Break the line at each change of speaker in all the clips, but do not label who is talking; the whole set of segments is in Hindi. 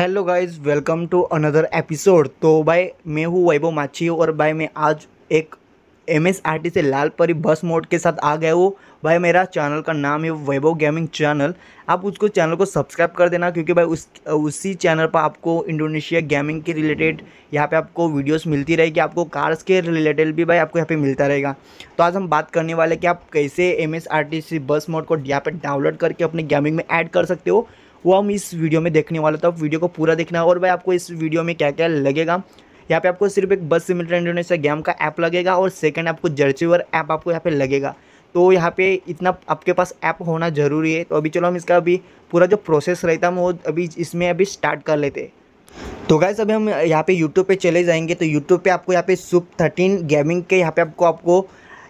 Hello guys welcome to another episode तो भाई, मैं हूँ वैभव माछी और भाई, मैं आज एक एम एस आर टी से लाल परी बस मोड के साथ आ गया हूँ। भाई, मेरा चैनल का नाम है वैभव गेमिंग चैनल आप उसको चैनल को सब्सक्राइब कर देना क्योंकि भाई, उस, उसी चैनल पर आपको इंडोनेशिया गेमिंग के रिलेटेड यहाँ पे आपको वीडियोस मिलती रहेगी। आपको कार्स के रिलेटेड भी भाई, आपको यहाँ पे मिलता रहेगा। तो आज हम बात करने वाले कि आप कैसे M S R T C bus mod को यहाँ पर डाउनलोड करके अपने गेमिंग में ऐड कर सकते हो। वो हम इस वीडियो में देखने वाले आप वीडियो को पूरा देखना और भाई आपको इस वीडियो में क्या क्या लगेगा। यहाँ पे आपको सिर्फ़ एक बस सिमिलर इंडोनेशिया गेम का ऐप लगेगा और सेकंड आपको जर्चीवर ऐप आपको यहाँ पे लगेगा। तो यहाँ पे इतना आपके पास ऐप होना ज़रूरी है। तो अभी चलो हम इसका अभी पूरा जो प्रोसेस रहता है वो अभी इसमें अभी स्टार्ट कर लेते तो गैस अभी हम यहाँ पे यूट्यूब पे चले जाएँगे। तो यूट्यूब पे आपको यहाँ पे सुप थर्टीन गेमिंग के यहाँ पे आपको आपको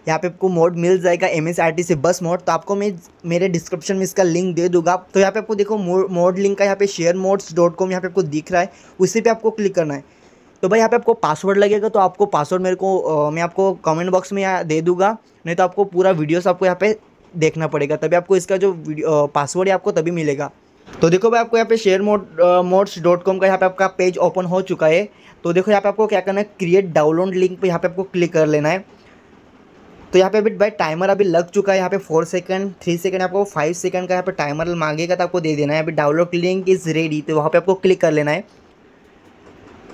यहाँ पे आपको मोड मिल जाएगा एम एस आर टी से बस मोड तो आपको मैं मेरे डिस्क्रिप्शन में इसका लिंक दे दूँगा तो यहाँ पे आपको देखो मोड लिंक का यहाँ पे शेयर मोड्स डॉट कॉम यहाँ पे आपको दिख रहा है उसी पे आपको क्लिक करना है तो भाई यहाँ पे आपको पासवर्ड लगेगा तो आपको पासवर्ड मेरे को आ, मैं आपको कमेंट बॉक्स में दे दूँगा नहीं तो आपको पूरा वीडियोस आपको यहाँ पे देखना पड़ेगा तभी आपको इसका जो पासवर्ड है आपको तभी मिलेगा तो देखो भाई आपको यहाँ पे share mod mods dot com का यहाँ पे आपका पेज ओपन हो चुका है तो देखो यहाँ पे आपको क्या करना है क्रिएट डाउनलोड लिंक पे यहाँ पे आपको क्लिक कर लेना है तो यहाँ पे अभी भाई टाइमर अभी लग चुका है, यहाँ पे फोर सेकंड थ्री सेकंड आपको फाइव सेकंड का यहाँ पे टाइमर मांगेगा तो आपको दे देना है। अभी डाउनलोड लिंक इज़ रेडी तो वहाँ पे आपको क्लिक कर लेना है।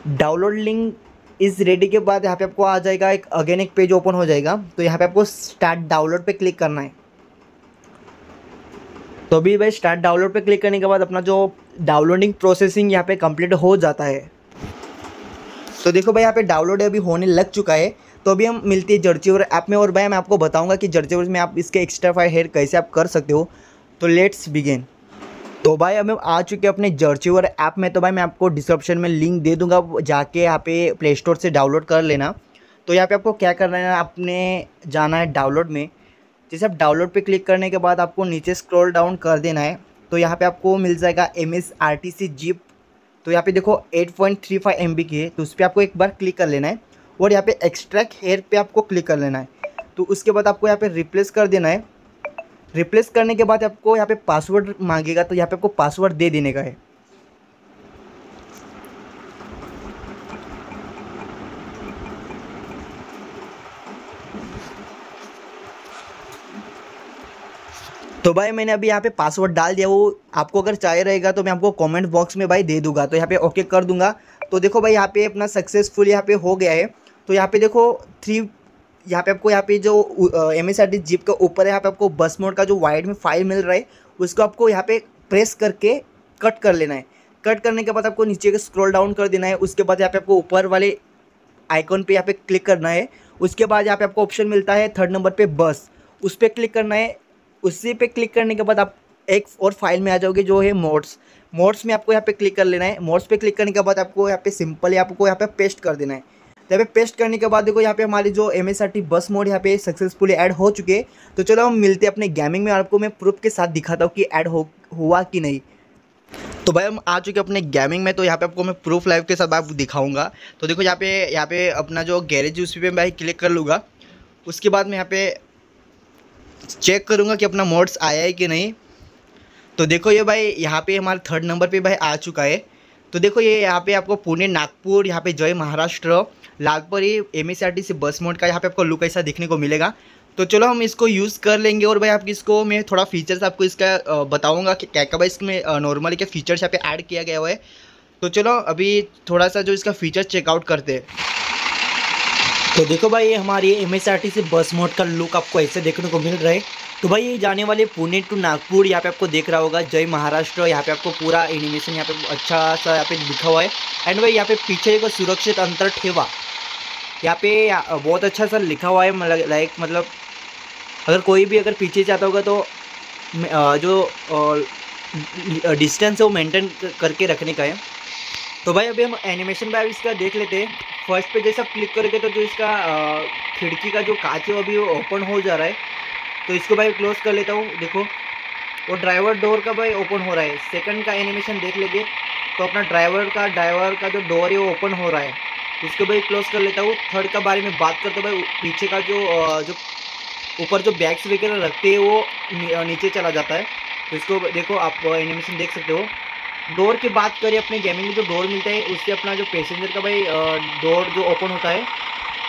डाउनलोड लिंक इज़ रेडी के बाद यहाँ पे आपको आ जाएगा एक अगेन एक पेज ओपन हो जाएगा तो यहाँ पे आपको स्टार्ट डाउनलोड पे क्लिक करना है। तो अभी भाई स्टार्ट डाउनलोड पे क्लिक करने के बाद अपना जो डाउनलोडिंग प्रोसेसिंग यहाँ पे कंप्लीट हो जाता है। तो देखो भाई यहाँ पे डाउनलोड अभी होने लग चुका है तो अभी हम मिलती है जर्चीवर ऐप में और भाई, मैं आपको बताऊँगा कि जर्चीवर में आप इसके एक्स्ट्रा फाइव हेयर कैसे आप कर सकते हो। तो लेट्स बिगेन तो भाई, अब हम आ चुके हैं अपने जर्चीवर ऐप में। तो भाई, मैं आपको डिस्क्रिप्शन में लिंक दे दूँगा जाके यहाँ पे प्ले स्टोर से डाउनलोड कर लेना। तो यहाँ पे आपको क्या करना है, आपने जाना है डाउनलोड में। जैसे आप डाउनलोड पे क्लिक करने के बाद आपको नीचे स्क्रॉल डाउन कर देना है। तो यहाँ पे आपको मिल जाएगा M S R T C jeep तो यहाँ पे देखो 8.35 पॉइंट की है। तो उस पर आपको एक बार क्लिक कर लेना है। और यहाँ पे एक्सट्रैक्ट हेयर पे आपको क्लिक कर लेना है। तो उसके बाद आपको यहाँ पे रिप्लेस कर देना है। रिप्लेस करने के बाद आपको यहाँ पे पासवर्ड मांगेगा तो यहाँ पे आपको पासवर्ड दे देने का है। तो भाई मैंने अभी यहाँ पे पासवर्ड डाल दिया, वो आपको अगर चाहिए रहेगा तो मैं आपको कमेंट बॉक्स में भाई दे दूँगा। तो यहाँ पे ओके कर दूँगा। तो देखो भाई, यहाँ पे अपना सक्सेसफुल यहाँ पे हो गया है। तो यहाँ पे देखो थ्री यहाँ पे आपको यहाँ पे जो M S R T zip के ऊपर है यहाँ पे आपको बस मोड का जो वाइड में फ़ाइल मिल रहा है उसको आपको यहाँ पे प्रेस करके कट कर लेना है कट करने के बाद आपको नीचे के स्क्रॉल डाउन कर देना है उसके बाद यहाँ पे आपको ऊपर वाले आइकॉन पे यहाँ पे क्लिक करना है उसके बाद यहाँ पे आपको ऑप्शन मिलता है थर्ड नंबर पे बस उस पर क्लिक करना है उसी पे क्लिक करने के बाद आप एक और फ़ाइल में आ जाओगे जो है मोड्स मोड्स में आपको यहाँ पे क्लिक कर लेना है मोड्स पे क्लिक करने के बाद आपको यहाँ पे सिंपल आपको यहाँ पे पेस्ट कर देना है तो यहाँ पे पेस्ट करने के बाद देखो यहाँ पे हमारी जो एम एस बस मोड यहाँ पे सक्सेसफुली ऐड हो चुके हैं। तो चलो हम मिलते हैं अपने गेमिंग में आपको मैं प्रूफ के साथ दिखाता हूँ कि ऐड हो, हुआ कि नहीं। तो भाई हम आ चुके अपने गेमिंग में तो यहाँ पे आपको मैं प्रूफ लाइव के साथ आपको दिखाऊँगा। तो देखो यहाँ पे यहाँ पे अपना जो गैरेज उस पर मैं क्लिक कर लूँगा। उसके बाद मैं यहाँ पे चेक करूँगा कि अपना मोड्स आया है कि नहीं। तो देखो ये भाई, यहाँ पे हमारे थर्ड नंबर पे भाई आ चुका है। तो देखो ये यहाँ पे आपको पुणे, नागपुर, यहाँ पे जय Maharashtra. Lalpari M S bus mod का यहाँ पे आपको लुक ऐसा देखने को मिलेगा। तो चलो हम इसको यूज़ कर लेंगे और भाई आप इसको, मैं थोड़ा फीचर्स आपको इसका बताऊँगा कि क्या क्या भाई इसमें नॉर्मली क्या फीचर्स यहाँ पे ऐड किया गया हुआ है। तो चलो अभी थोड़ा सा जो इसका फीचर चेकआउट करते हैं। तो देखो भाई, ये हमारी एम एस बस मोड का लुक आपको ऐसे देखने को मिल रहा है। तो भाई ये जाने वाले पुणे टू नागपुर, यहाँ पे आपको देख रहा होगा, जय महाराष्ट्र, यहाँ पे आपको पूरा एनिमेशन यहाँ पे अच्छा सा यहाँ पे लिखा हुआ है। एंड भाई यहाँ पे पीछे एक सुरक्षित अंतर ठेवा। यहाँ पे बहुत अच्छा सा लिखा हुआ है लाइक मतलब अगर कोई भी अगर पीछे जाता होगा तो जो डिस्टेंस है वो मेंटेन करके रखने का है। तो भाई अभी हम एनिमेशन भाई इसका देख लेते हैं। फ़र्स्ट पे जैसा क्लिक करके तो जो इसका खिड़की का जो कांच है वो अभी ओपन हो जा रहा है। तो इसको भाई क्लोज कर लेता हूँ। देखो, वो ड्राइवर डोर का भाई ओपन हो रहा है। सेकंड का एनिमेशन देख लेंगे। तो अपना ड्राइवर का ड्राइवर का जो डोर है, वो ओपन हो रहा है। इसको भाई क्लोज कर लेता हूँ। थर्ड का बारे में बात करते भाई। पीछे का जो जो ऊपर जो बैग्स वगैरह रखते हैं, वो नीचे चला जाता है। तो इसको देखो, आप एनिमेशन देख सकते हो। डोर की बात करें, अपने गेमिंग में जो डोर मिलता है, उससे अपना जो पैसेंजर का भाई डोर जो ओपन होता है,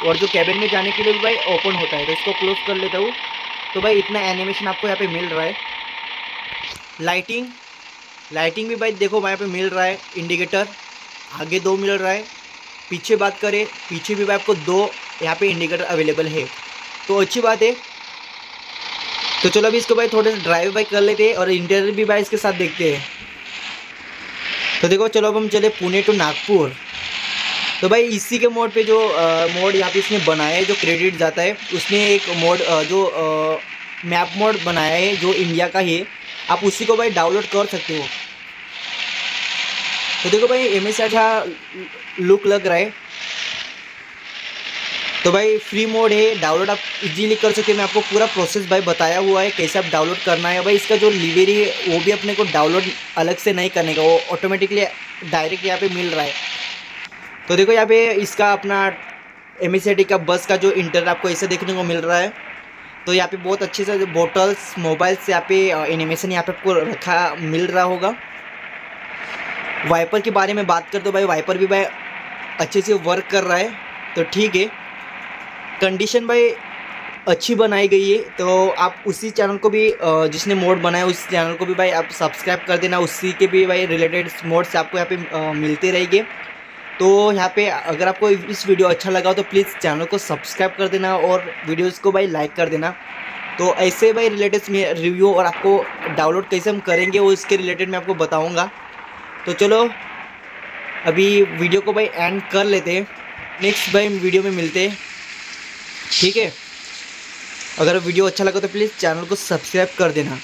और जो कैबिन में जाने के लिए भी भाई ओपन होता है। तो इसको क्लोज कर लेता हूँ। तो भाई इतना एनिमेशन आपको यहाँ पे मिल रहा है। लाइटिंग लाइटिंग भी भाई देखो यहाँ पे मिल रहा है इंडिकेटर आगे दो मिल रहा है, पीछे बात करें, पीछे भी भाई आपको दो यहाँ पे इंडिकेटर अवेलेबल है। तो अच्छी बात है। तो चलो अभी इसको भाई थोड़े से ड्राइव बाई कर लेते हैं और इंटीरियर भी भाई इसके साथ देखते हैं। तो देखो चलो अब हम चले पुणे टू नागपुर। तो भाई इसी के मोड पे जो मोड यहाँ पे इसने बनाया है, जो क्रेडिट जाता है, उसने एक मोड जो मैप मोड बनाया है, जो इंडिया का ही, आप उसी को भाई डाउनलोड कर सकते हो। तो देखो भाई एम एस लुक लग रहा है। तो भाई फ्री मोड है डाउनलोड आप इजीली कर सकते हैं। मैं आपको पूरा प्रोसेस भाई बताया हुआ है, कैसे आप डाउनलोड करना है। भाई इसका जो डिलीवरी है, वो भी अपने को डाउनलोड अलग से नहीं करने का, वो ऑटोमेटिकली डायरेक्ट यहाँ पे मिल रहा है। तो देखो यहाँ पे इसका अपना एम का बस का जो इंटर आपको ऐसे देखने को मिल रहा है। तो यहाँ पे बहुत अच्छे से बोटल्स मोबाइल से यहाँ पे एनिमेशन यहाँ पे आपको रखा, मिल रहा होगा। वाइपर के बारे में बात कर तो भाई। वाइपर भी भाई अच्छे से वर्क कर रहा है। तो ठीक है। कंडीशन भाई अच्छी बनाई गई है। तो आप उसी चैनल को भी जिसने मोड बनाया उस चैनल को भी भाई आप सब्सक्राइब कर देना। उसी के भी भाई रिलेटेड मोड्स आपको यहाँ पे मिलते रहेंगे। तो यहाँ पे अगर आपको इस वीडियो अच्छा लगा हो तो प्लीज़ चैनल को सब्सक्राइब कर देना और वीडियोज़ को भाई लाइक कर देना। तो ऐसे भाई रिलेटेड रिव्यू और आपको डाउनलोड कैसे हम करेंगे वो इसके रिलेटेड मैं आपको बताऊँगा। तो चलो, अभी वीडियो को भाई एंड कर लेते नेक्स्ट भाई वीडियो में मिलते ठीक है? अगर वीडियो अच्छा लगा तो प्लीज़ चैनल को सब्सक्राइब कर देना।